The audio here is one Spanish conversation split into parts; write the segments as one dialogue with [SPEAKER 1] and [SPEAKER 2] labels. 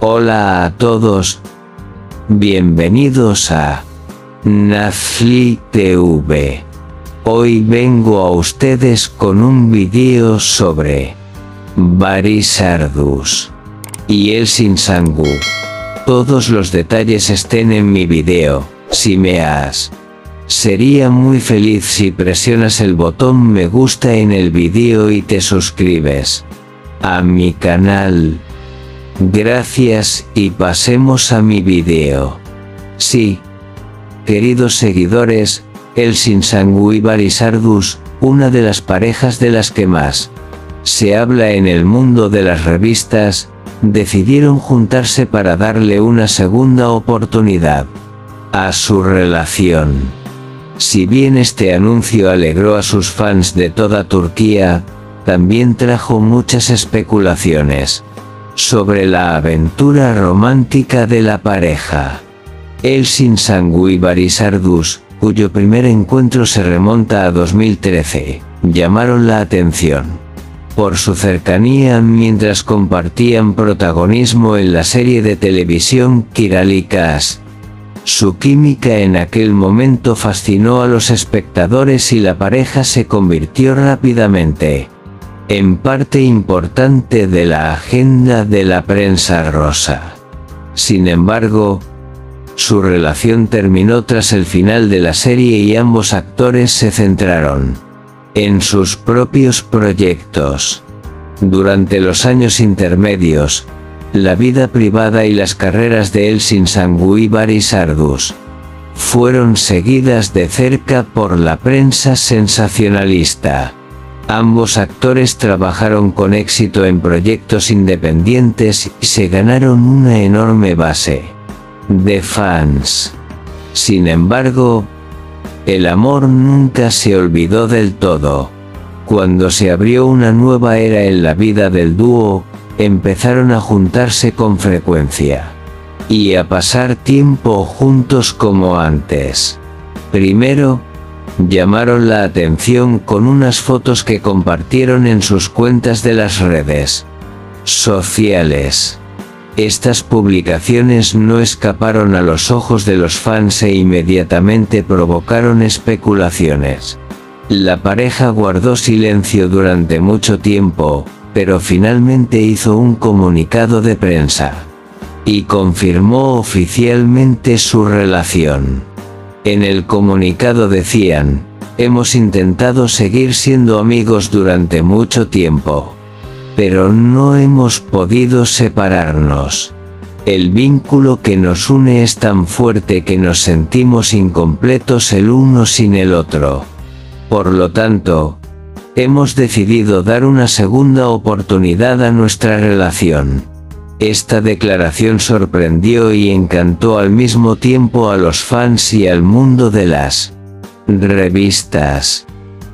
[SPEAKER 1] Hola a todos. Bienvenidos a Nazli TV. Hoy vengo a ustedes con un vídeo sobre Barisardus y el Sinsangu. Todos los detalles estén en mi vídeo, si me has. Sería muy feliz si presionas el botón me gusta en el vídeo y te suscribes a mi canal. Gracias y pasemos a mi vídeo. Sí. Queridos seguidores, el Sinsangu y Barisardus, una de las parejas de las que más se habla en el mundo de las revistas, decidieron juntarse para darle una segunda oportunidad a su relación. Si bien este anuncio alegró a sus fans de toda Turquía, también trajo muchas especulaciones sobre la aventura romántica de la pareja. Elsin Sangu y Barisardus, cuyo primer encuentro se remonta a 2013, llamaron la atención por su cercanía mientras compartían protagonismo en la serie de televisión Kiralikas. Su química en aquel momento fascinó a los espectadores y la pareja se convirtió rápidamente en parte importante de la agenda de la prensa rosa. Sin embargo, su relación terminó tras el final de la serie y ambos actores se centraron en sus propios proyectos. Durante los años intermedios, la vida privada y las carreras de Elsin Sangu y Sardus fueron seguidas de cerca por la prensa sensacionalista. Ambos actores trabajaron con éxito en proyectos independientes y se ganaron una enorme base de fans. Sin embargo, el amor nunca se olvidó del todo. Cuando se abrió una nueva era en la vida del dúo, empezaron a juntarse con frecuencia y a pasar tiempo juntos como antes. Primero, llamaron la atención con unas fotos que compartieron en sus cuentas de las redes sociales. Estas publicaciones no escaparon a los ojos de los fans e inmediatamente provocaron especulaciones. La pareja guardó silencio durante mucho tiempo, pero finalmente hizo un comunicado de prensa y confirmó oficialmente su relación. En el comunicado decían, hemos intentado seguir siendo amigos durante mucho tiempo. Pero no hemos podido separarnos. El vínculo que nos une es tan fuerte que nos sentimos incompletos el uno sin el otro. Por lo tanto, hemos decidido dar una segunda oportunidad a nuestra relación. Esta declaración sorprendió y encantó al mismo tiempo a los fans y al mundo de las revistas.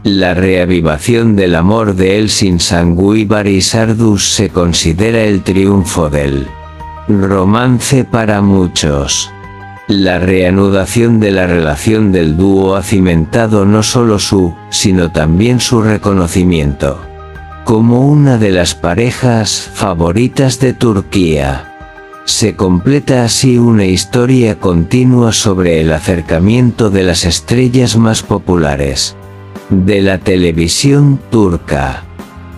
[SPEAKER 1] La reavivación del amor de Elsin Sangu y Barisardus se considera el triunfo del romance para muchos. La reanudación de la relación del dúo ha cimentado no solo su, sino también su reconocimiento como una de las parejas favoritas de Turquía. Se completa así una historia continua sobre el acercamiento de las estrellas más populares de la televisión turca.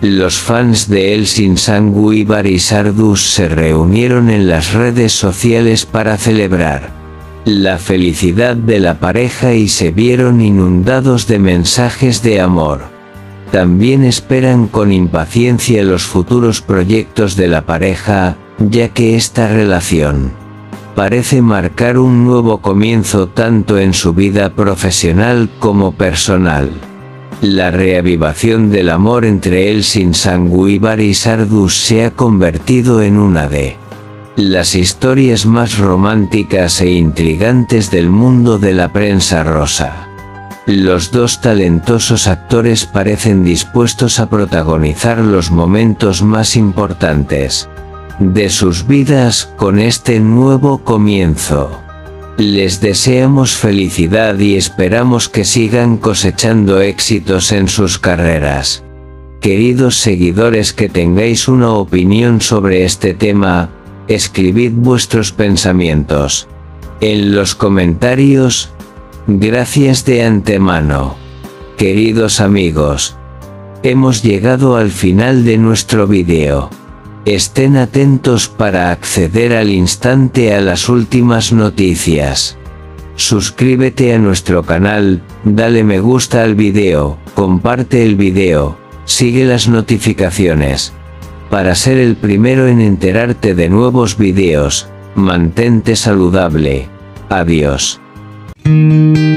[SPEAKER 1] Los fans de Elsin Sangu y Barisardus se reunieron en las redes sociales para celebrar la felicidad de la pareja y se vieron inundados de mensajes de amor también esperan con impaciencia los futuros proyectos de la pareja, ya que esta relación parece marcar un nuevo comienzo tanto en su vida profesional como personal. La reavivación del amor entre Elsin Sangu y Baris Ardus se ha convertido en una de las historias más románticas e intrigantes del mundo de la prensa rosa. Los dos talentosos actores parecen dispuestos a protagonizar los momentos más importantes de sus vidas con este nuevo comienzo. Les deseamos felicidad y esperamos que sigan cosechando éxitos en sus carreras. Queridos seguidores que tengáis una opinión sobre este tema, Escribid vuestros pensamientos. En los comentarios. Gracias de antemano. Queridos amigos. Hemos llegado al final de nuestro video. Estén atentos para acceder al instante a las últimas noticias. Suscríbete a nuestro canal, dale me gusta al video, comparte el video, sigue las notificaciones. Para ser el primero en enterarte de nuevos videos, mantente saludable. Adiós. Música